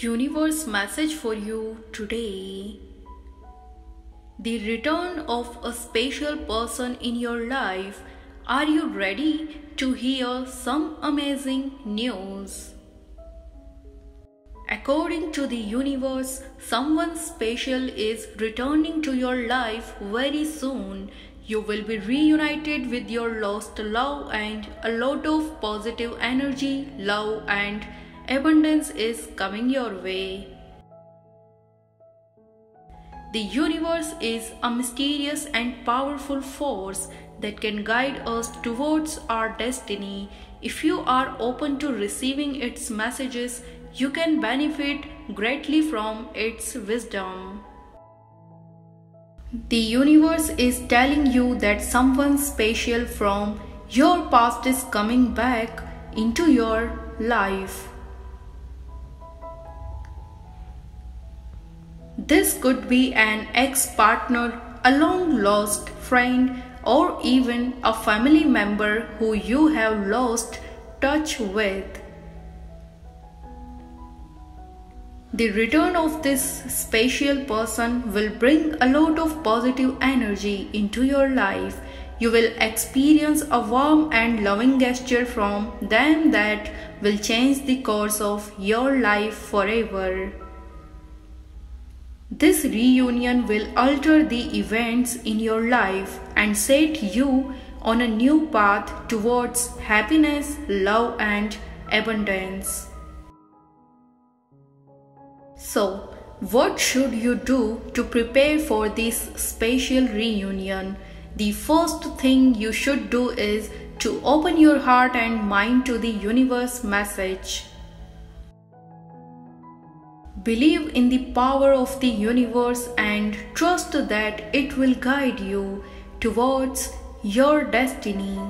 Universe message for you today. The return of a special person in your life. Are you ready to hear some amazing news? According to the universe, someone special is returning to your life very soon. You will be reunited with your lost love and a lot of positive energy, love and abundance is coming your way. The universe is a mysterious and powerful force that can guide us towards our destiny. If you are open to receiving its messages, you can benefit greatly from its wisdom. The universe is telling you that someone special from your past is coming back into your life. This could be an ex partner, a long lost friend, or even a family member who you have lost touch with. The return of this special person will bring a lot of positive energy into your life. You will experience a warm and loving gesture from them that will change the course of your life forever. This reunion will alter the events in your life and set you on a new path towards happiness, love, and abundance. So, what should you do to prepare for this special reunion? The first thing you should do is to open your heart and mind to the universe message. Believe in the power of the universe and trust that it will guide you towards your destiny.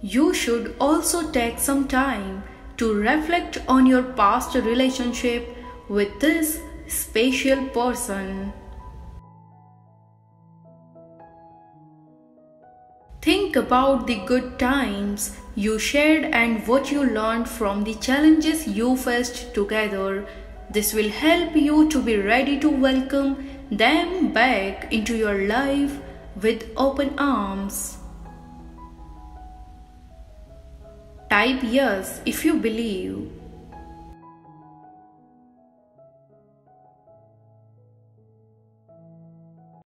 You should also take some time to reflect on your past relationship with this special person. Think about the good times you shared and what you learned from the challenges you faced together. This will help you to be ready to welcome them back into your life with open arms. Type yes if you believe